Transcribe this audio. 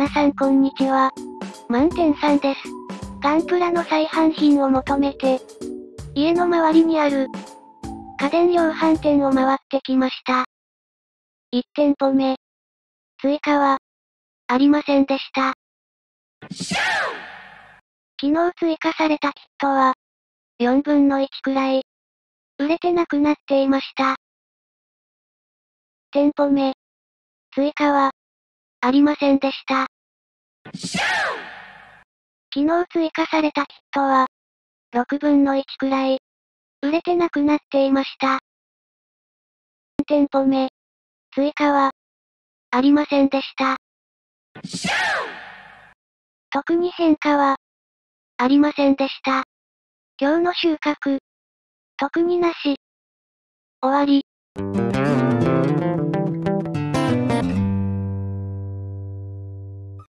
皆さんこんにちは。満点さんです。ガンプラの再販品を求めて、家の周りにある、家電量販店を回ってきました。1店舗目。追加は、ありませんでした。昨日追加されたキットは、4分の1くらい、売れてなくなっていました。店舗目。追加は、ありませんでした。昨日追加されたキットは、6分の1くらい、売れてなくなっていました。店舗目。追加は、ありませんでした。特に変化は、ありませんでした。今日の収穫、特になし。終わり。